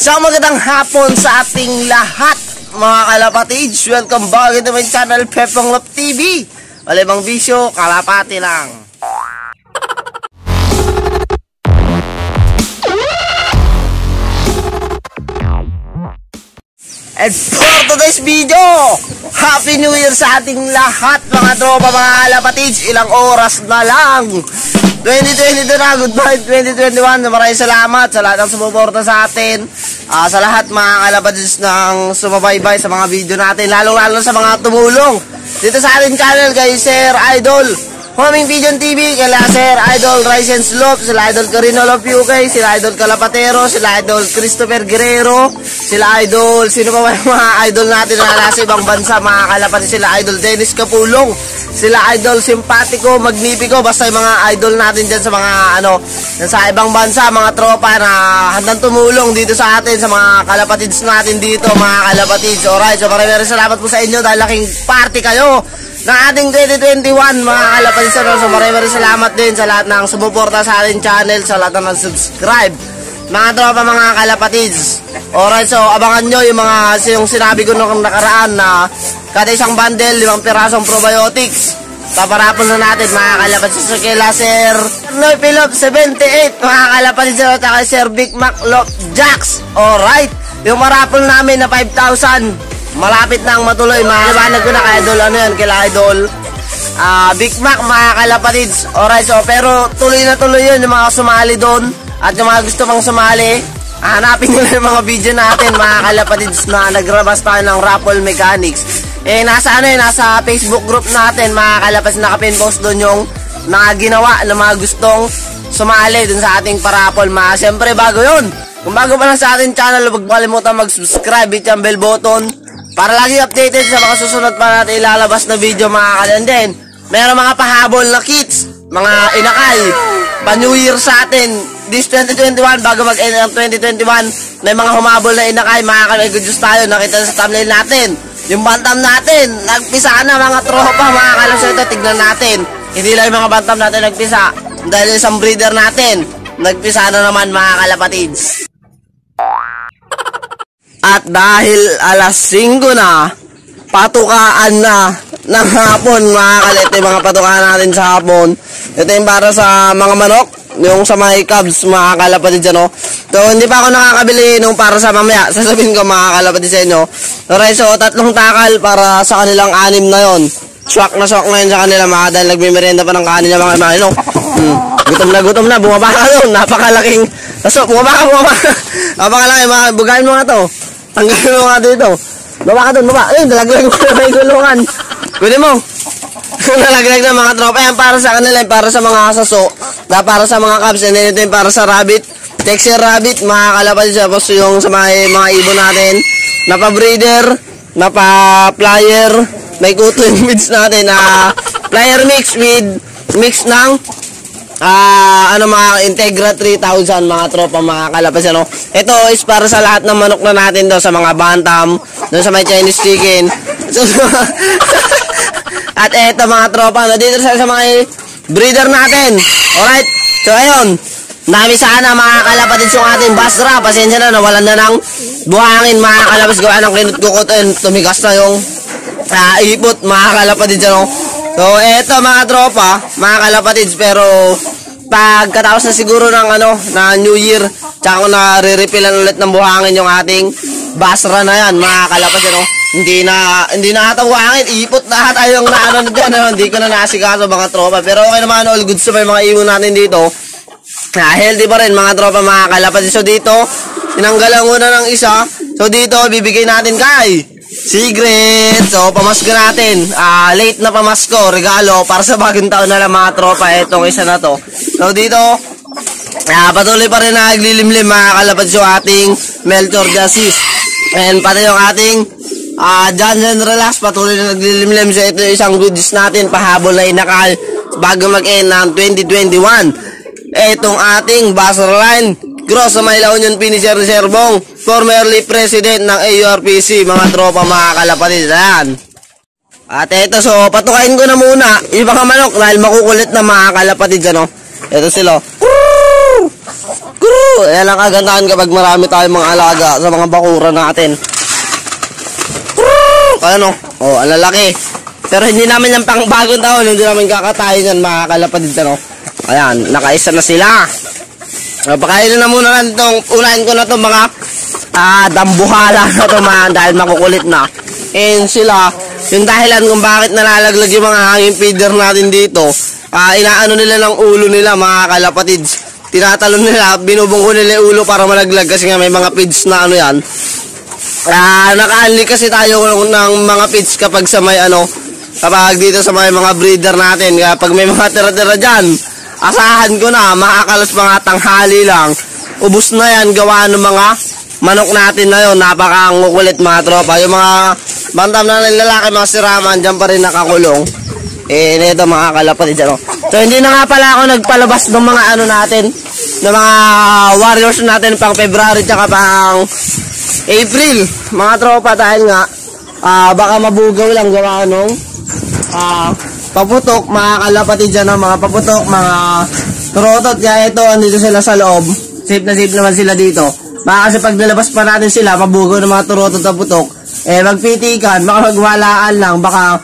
Sa magandang hapon sa ating lahat, mga kalapatids. Welcome back to my channel, Pepong Love TV. Wala bang bisyo, kalapati lang. And for today's video, Happy New Year sa ating lahat mga tropa, mga kalapatids. Ilang oras na lang. 2022 na, goodbye 2021. Maraming salamat sa lahat ng sumuporta sa atin. Ah, sa lahat mga kalapatids ng sumabaybay sa mga video natin. Lalo-lalo sa mga tumulong. Dito sa ating channel kay Sir Idol. Homing Pigeon TV, kay Sir Idol and Slope, sila Idol Carino of UK, sila Idol Calapatero, sila Idol Christopher Guerrero, sila Idol, sino pa ba yung mga idol natin na nasa ibang bansa, mga kalapati sila Idol Dennis Capulong, sila Idol Simpatico, Magnifico, basta yung mga idol natin dyan sa mga ano, sa ibang bansa, mga tropa na handang tumulong dito sa atin, sa mga kalapatids natin dito, mga kalapatids. Alright, so maraming salamat po sa inyo dahil laking party kayo ng ating 2021 mga kalapatids. So maraming maraming salamat din sa lahat ng sumuporta sa ating channel, sa lahat ng subscribe. Mga tropa mga kalapatids. Alright, so abangan nyo yung mga yung sinabi ko nung nakaraan na kada isang bundle, limang pirasong probiotics. Paparapon na natin mga kalapatids sa kay Sir Noy Philip 78 mga kalapatids at kay Sir Big Mac Lop Jax. Alright, yung marapol namin na 5,000 malapit nang matuloy. Maliwanag ko na kay Idol, ano yan, kila Idol. Ah, Big Mac, mga kalapatids. Alright, so, pero tuloy na tuloy yun, yung mga sumali doon. At yung mga gusto pang sumali, hanapin nyo yung mga video natin, mga kalapatids, na nagrabas tayo ng raffle mechanics. Eh, nasa ano eh, nasa Facebook group natin, mga kalapatids, nakapin-post doon yung na ginawa ng mga gustong sumali dun sa ating parapol. Mga, siyempre, bago yun. Kung bago pa lang sa ating channel, huwag kalimutan mag-subscribe, hit yung bell button para lagi updated sa mga susunod pa natin ilalabas na video mga kalan din. Meron mga pahabol na kits, mga inakay, pa New Year sa atin. This 2021, bago mag-end ng 2021, may mga humabol na inakay, mga kalan, good news tayo, nakita sa thumbnail natin. Yung bantam natin, nagpisa na mga tropa, mga kalan, so ito, tignan natin. Hindi lang yung mga bantam natin nagpisa, dahil isang breeder natin, nagpisa na naman mga kalapatids. At dahil alas 5 na, patukaan na ng hapon mga kalit, mga patukaan natin sa hapon. Ito yung para sa mga manok, yung sa mga cubs, mga kalapatid dyan, no? So, hindi pa ako nakakabili nung para sa mamaya. Sasabihin ko mga kalapatid sa inyo. Alright, so tatlong takal para sa kanilang anim na yon. Swak na swak na yun sa kanila mga dahil nagmimerenda pa ng yung mga ano. Hmm. Gutom na gutom na, bumaba ka doon. Napakalaking. So, bumaba ka, bumaba ka. Napakalaki, mga bugayin mo nga to. Tanggalin mo nga dito. Baba ka doon, baba. Ayun, nalaglag mo na may gulungan. Pwede mo. nalaglag na mga tropa. Yan para sa kanila, para sa mga saso. Na para sa mga cubs. And then ito yung para sa rabbit. Texture rabbit, mga kalapad siya. Tapos yung sa mga, mga ibon natin. Napa-breeder, napa-flyer. May kuto mix natin na flyer mix with mix ng Ah, ano mga Integra 3000 mga tropa mga kalapas ano. Ito is para sa lahat ng manok na natin do sa mga bantam, doon sa may Chinese chicken. So, At eto mga tropa, no, dito sa, sa mga breeder natin. Alright. So ayun, Nami sana mga kalapatid yung ating basra. Pasensya na, nawalan na ng buhangin mga kalapis. Gawa ng kinut-kukot. Tumigas na yung uh, ipot mga kalapatid. Ano? So, eto mga tropa, mga kalapatids, pero pagkatapos na siguro ng ano, na New Year, tsaka ko na re-refillan ulit ng buhangin yung ating basra na yan, mga kalapatids, ano? Hindi na, hindi na ata buhangin, ipot na ata yung na ano na dyan, ano? hindi ko na nasikaso mga tropa, pero okay naman, all good sa mga iwan natin dito. Ah, healthy pa rin mga tropa, mga kalapatids. So dito, tinanggalan ko na ng isa. So dito, bibigay natin kay Secret! So, pamasko natin. Ah, late na pamasko. Regalo para sa bagong taon na lang mga tropa. Itong isa na to. So, dito, ah, patuloy pa rin na naglilimlim mga kalapad yung ating Melchor Jasis. And pati yung ating ah, Johnson Relax. Patuloy na naglilimlim. So, ito yung isang goodies natin. Pahabol na inakal bago mag-end ng 2021. Itong ating buzzer line Gross sa Maylaw Union Finisher Reservong, formerly president ng AURPC, mga tropa mga kalapatid. Ayan. At ito, so patukain ko na muna yung mga manok dahil makukulit na mga kalapatid, ano. Ito sila. Kuro! Ayan ang kagandahan kapag marami tayong mga alaga sa mga bakura natin. Kuro! Ano? Oh, ang lalaki. Pero hindi namin yan pang bagong taon, hindi namin kakatayin yan mga kalapatid ano. Ayan, nakaisa na sila. Uh, pakainin na muna lang itong, unahin ko na itong mga ah, dambuhala na ito mga dahil makukulit na. And sila, yung dahilan kung bakit nalalaglag yung mga hanging feeder natin dito, ah, inaano nila ng ulo nila mga kalapatids. Tinatalon nila, binubungko nila yung ulo para malaglag kasi nga may mga feeds na ano yan. Ah, nakaanli kasi tayo ng mga feeds kapag sa may ano, kapag dito sa may mga breeder natin, kapag may mga tira-tira dyan, asahan ko na, makakalas mga tanghali lang, ubus na yan, gawa ng mga manok natin na yun, napakangukulit mga tropa. Yung mga bantam na lalaki, mga siraman, dyan pa rin nakakulong. Eh, nito mga kalapatid dyan. oh. So, hindi na nga pala ako nagpalabas ng mga ano natin, ng mga warriors natin pang February tsaka pang April. Mga tropa dahil nga, ah, baka mabugaw lang gawa nung ah, paputok, mga kalapatid dyan, oh, mga paputok, mga turotot. Kaya ito, andito sila sa loob. Safe na safe naman sila dito. Baka kasi pag nilabas pa natin sila, pabugaw ng mga turotot na putok, eh, magpitikan, baka magwalaan lang, baka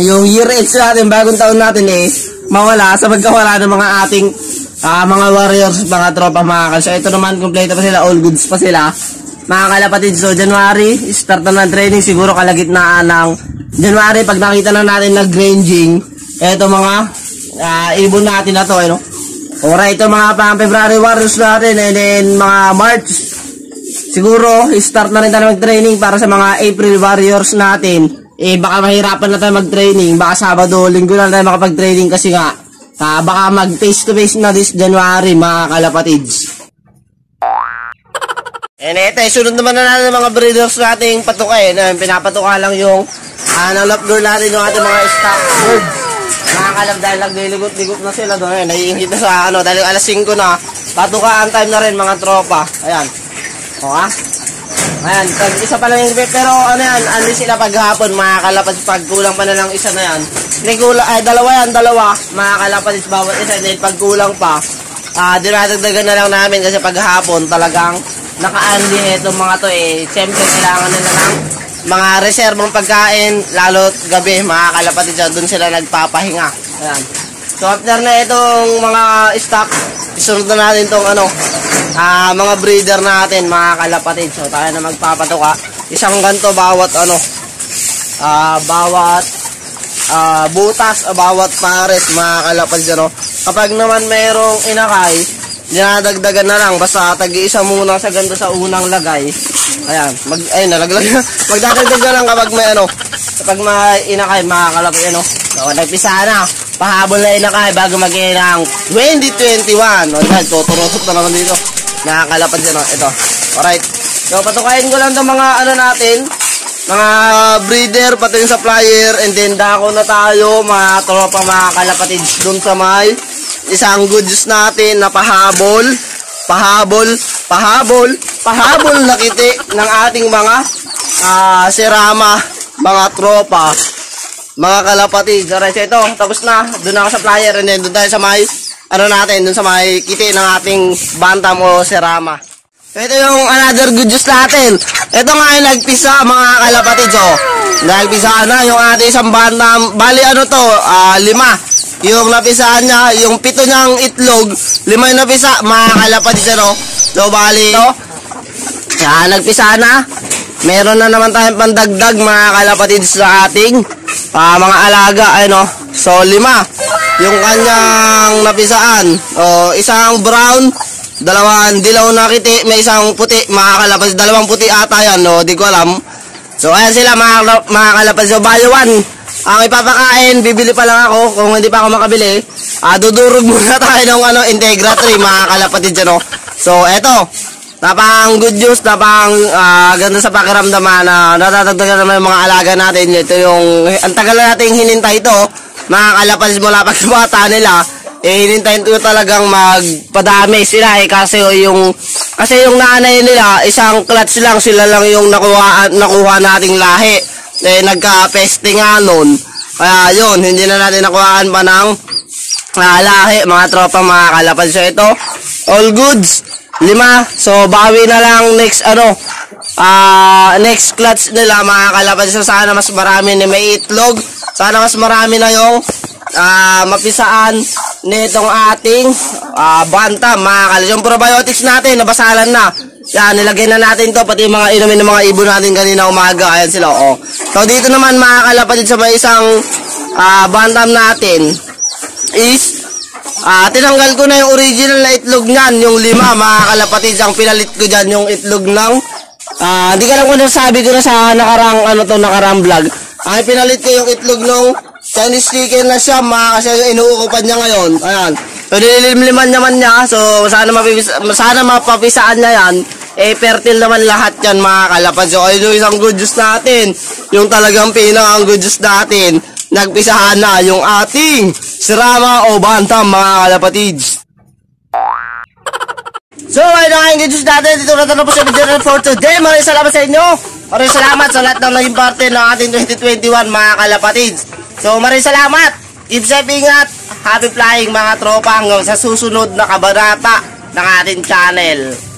yung year ends natin, bagong taon natin eh, mawala sa pagkawala ng mga ating ah, mga warriors, mga tropa, mga kal. So, ito naman, kompleto pa sila, all goods pa sila. Mga kalapatid, so January, start na ng training, siguro kalagitnaan ng January, pag nakita na natin nag-ranging, eto mga ah, ibon natin na to, eh, no? Alright, ito mga pang February Warriors natin, and then mga March, siguro, start na rin tayo mag-training para sa mga April Warriors natin. Eh, baka mahirapan na tayo mag-training. Baka Sabado, Linggo na tayo makapag-training kasi nga, ah, baka mag face-to-face na this January, mga kalapatids. And ito, eh, sunod naman na natin mga breeders nating patukay. Na, pinapatuka lang yung uh, ng lap girl natin yung ating mga stock bird. Nakakalap dahil nagliligot-ligot na sila doon. Ayan, naiingit na sa ano, dahil alas 5 na. Patukaan time na rin mga tropa. Ayan. O ha? Ayan, pag isa pa lang yung pero ano yan, andi sila paghapon, mga kalapad, pag kulang pa na lang isa na yan. Kulang, ay dalawa yan, dalawa, mga kalapad, bawat isa, then pag kulang pa, ah, dinadagdagan na lang namin kasi paghapon talagang naka-andi itong mga to eh. Siyempre, kailangan nila ng mga reserbang pagkain, lalo gabi, mga kalapatid dyan, doon sila nagpapahinga. Ayan. So, after na itong mga stock, isunod na natin itong ano, ah, mga breeder natin, mga kalapatid. So, tayo na magpapatuka. Isang ganto bawat ano, ah, bawat ah, butas bawat pares, mga kalapatid dyan, no? Kapag naman mayroong inakay, dinadagdagan na lang basta tag-iisa muna sa ganito sa unang lagay. Ayan mag ay nalaglag na. Magdadagdag na lang kapag may ano kapag may inakay makakalapit ano. So nagpisa na. Pahabol na inakay bago mag ng 2021 alright tuturotot na naman dito. Nakakalapad dyan oh. ito. Alright. So patukayin ko lang itong mga ano natin. Mga breeder pati yung supplier. And then dako na tayo mga tropa mga kalapatids dun sa may isang goods natin na pahabol, pahabol, pahabol, pahabol na kiti ng ating mga ah, sirama, mga tropa, mga kalapati. Alright, ito, tapos na. Doon ako sa flyer and then doon tayo sa may, ano natin, doon sa may kiti ng ating bantam o sirama. Ito yung another good news natin. Ito nga yung nagpisa mga kalapatid. So, nagpisa na yung ating isang bantam. Bali ano to, ah, lima. Yung napisaan niya, yung pito niyang itlog, lima yung napisa, mga kalapatid siya, no? So, bali, no? Yan, nagpisa na. Meron na naman tayong pandagdag, mga kalapatid sa ating ah, mga alaga, ay, no? So, lima. Yung kanyang napisaan. O, isang brown, dalawang dilaw na kiti, may isang puti, mga kalapatid. Dalawang puti ata yan, no? Di ko alam. So, ayan sila, mga, mga kalapatid. So, buy one. Ang ipapakain, bibili pa lang ako kung hindi pa ako makabili. Ah, dudurog muna tayo ng ano, Integra 3, mga kalapatid dyan, oh. So, eto. Napang good news, napang ah, ganda sa pakiramdaman na natatagdagan naman yung mga alaga natin. Ito yung, ang tagal na natin hinintay ito, mga kalapatid mula pag bata nila. Eh, hinintayin ko talagang magpadami sila eh, kasi yung, kasi yung nanay nila, isang clutch lang, sila lang yung nakuha, nakuha nating lahi eh, nagka-peste nga nun. Kaya yun, hindi na natin nakuhaan pa ng ah, lahi, mga tropa, mga kalapad. So ito, all goods. lima. So, bawi na lang next, ano, ah, next clutch nila, mga kalapatids. So, sana mas marami na may itlog. Sana mas marami na yung, ah, mapisaan nitong ating, ah, bantam, mga kalapatids. Yung probiotics natin, nabasalan na. Yan, nilagay na natin to, pati mga inumin ng mga ibon natin kanina umaga. Ayan sila, oh. So, dito naman, mga kalapatids, sa may isang, ah, bantam natin, is, Ah, tinanggal ko na yung original na itlog niyan, yung lima, mga kalapatid, ang pinalit ko diyan yung itlog ng Ah, di ka lang ko nasabi ko na sa nakarang ano to, nakarang vlog. Ay pinalit ko yung itlog ng Chinese chicken na siya, mga kasi inuukupan niya ngayon. Ayan. So nililimliman naman niya. So sana mapipisa, sana mapapisaan niya yan. Eh fertile naman lahat yan mga kalapad. So ayun yung isang good juice natin. Yung talagang pinakang good juice natin. Nagpisahan na yung ating sirama o bantam mga kalapatids. So, ayun ang aking juice natin. Dito na tapos sa video for today. Maraming salamat sa inyo. Maraming salamat sa lahat ng naging parte ng ating 2021 mga kalapatids. So, maraming salamat. Keep safe, ingat. Happy flying mga tropa hanggang sa susunod na kabanata ng ating channel.